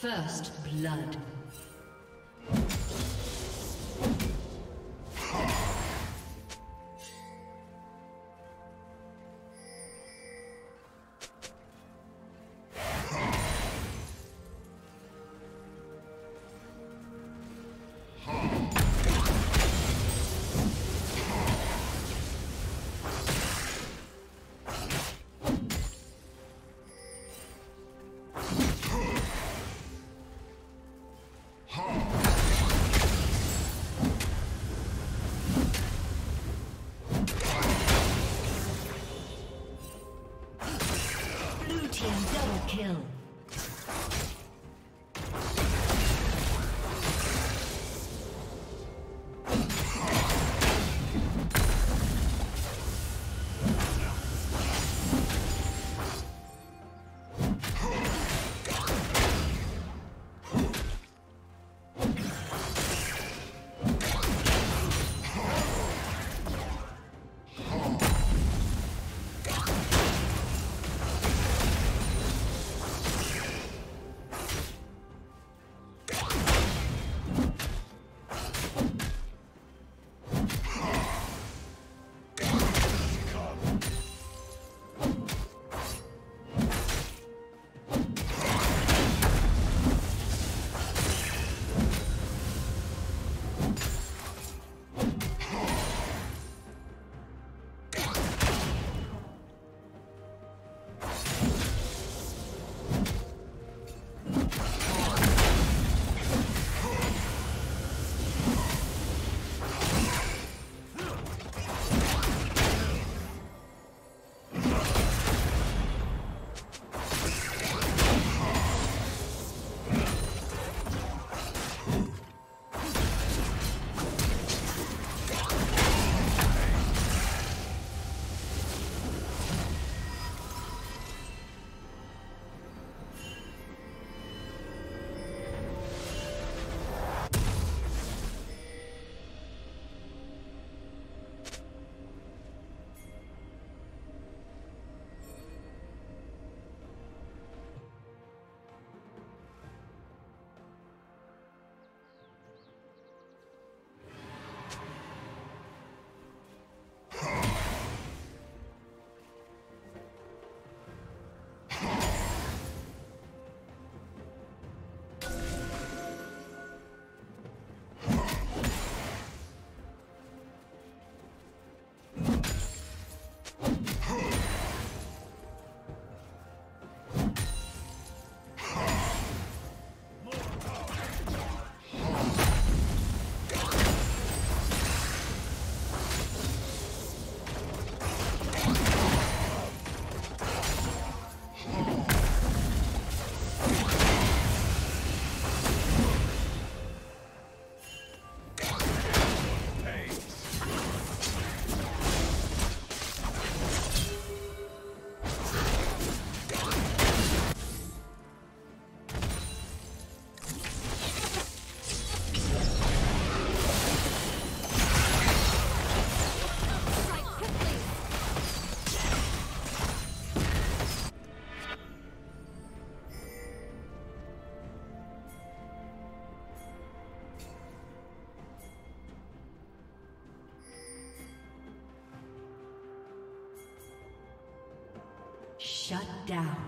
First blood. Shut down.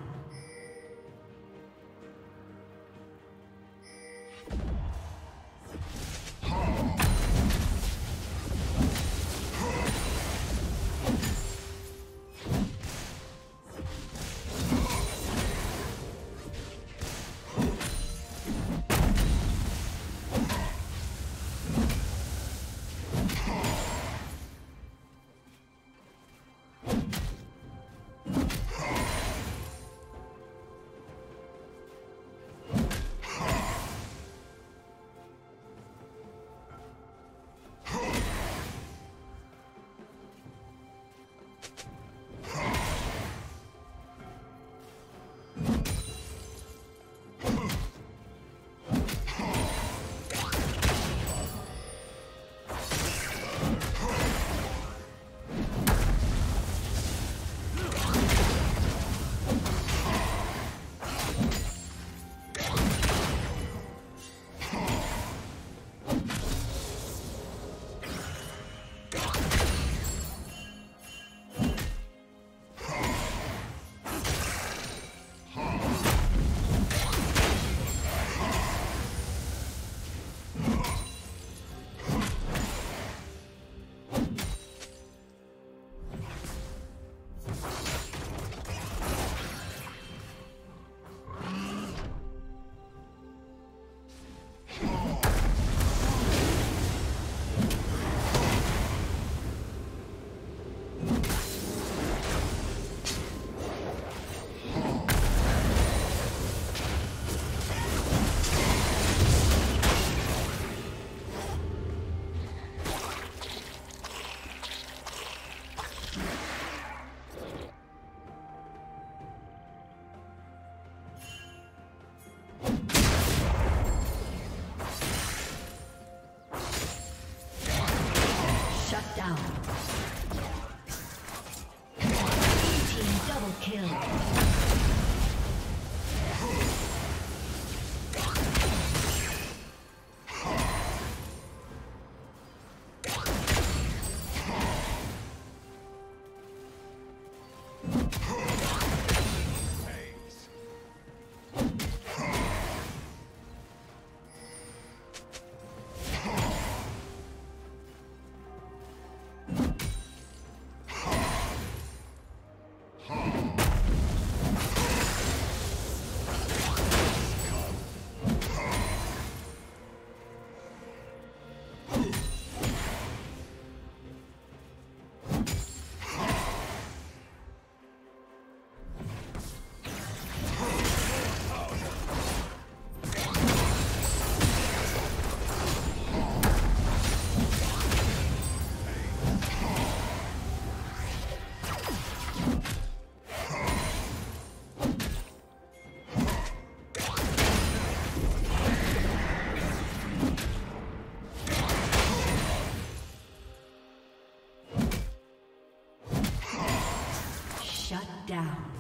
Down.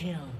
Kill.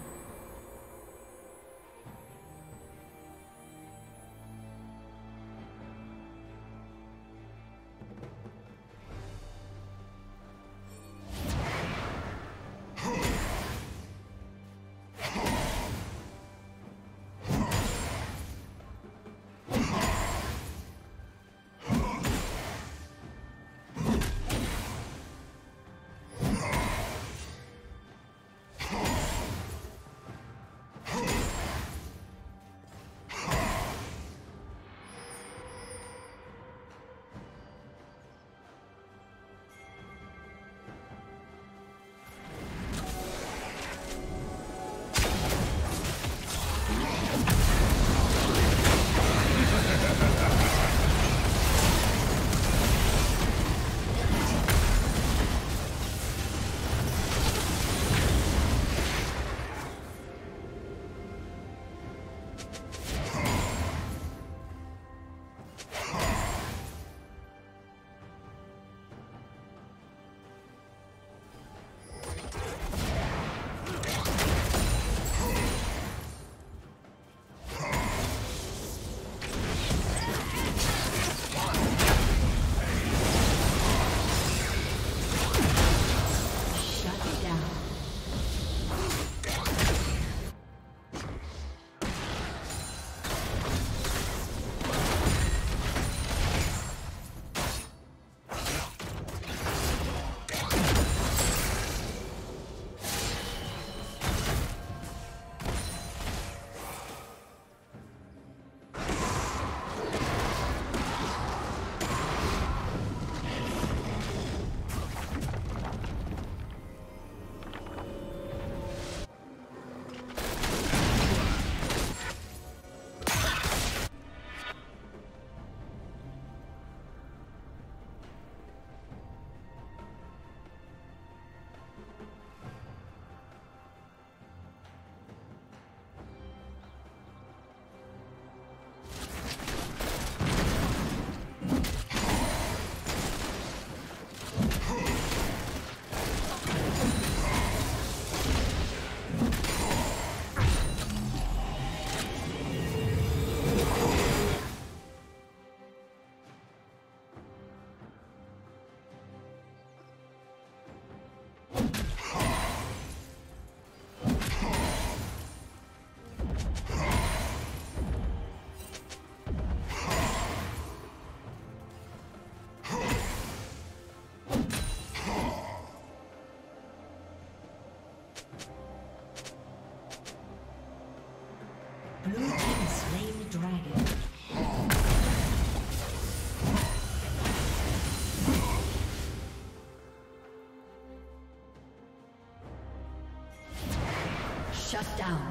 Shut down.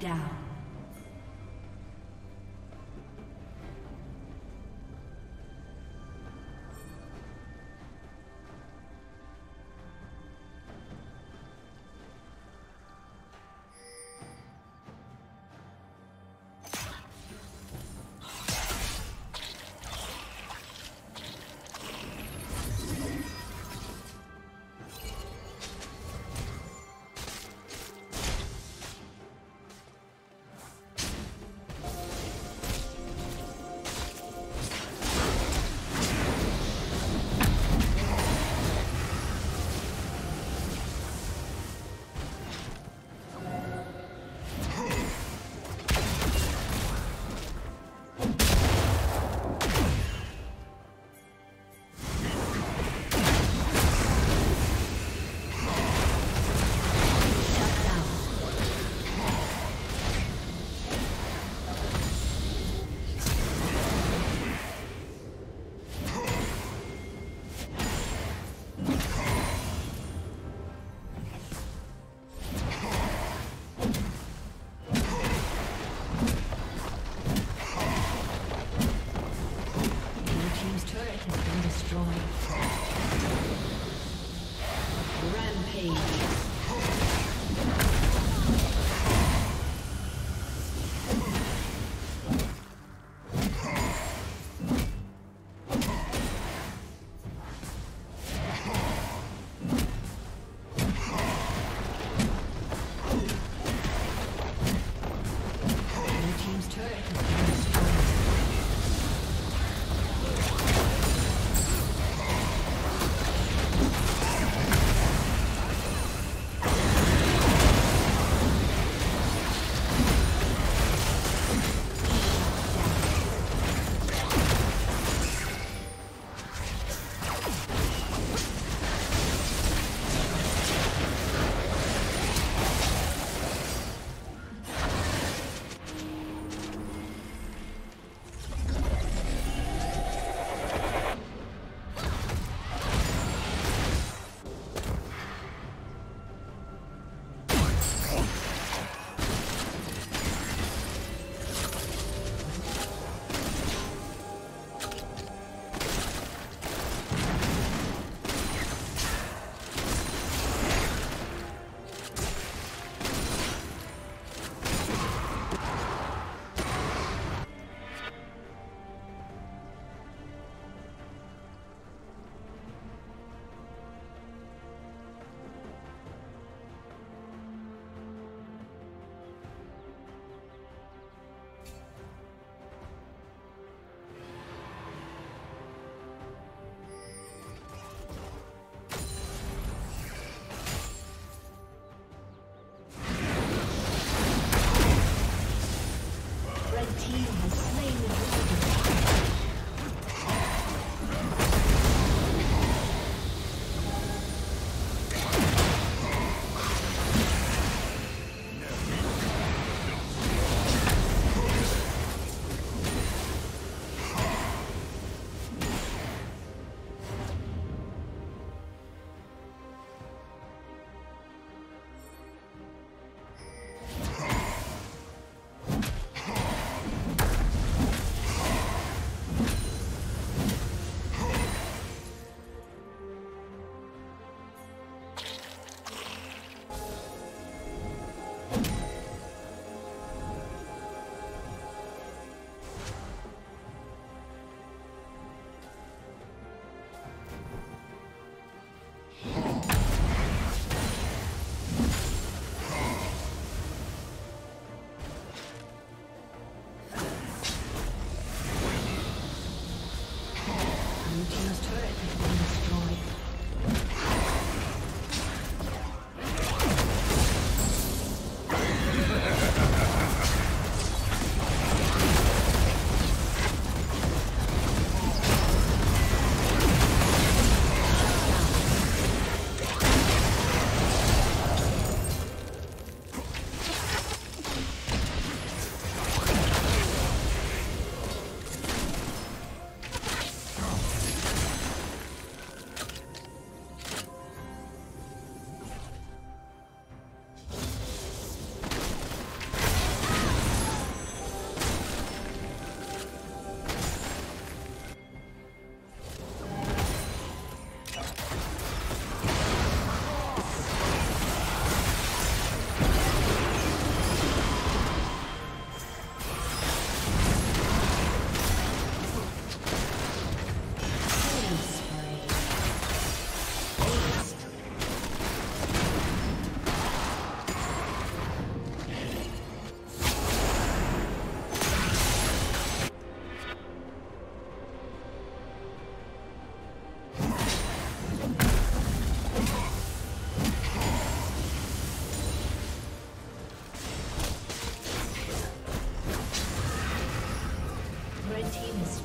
Down.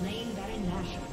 A summoner has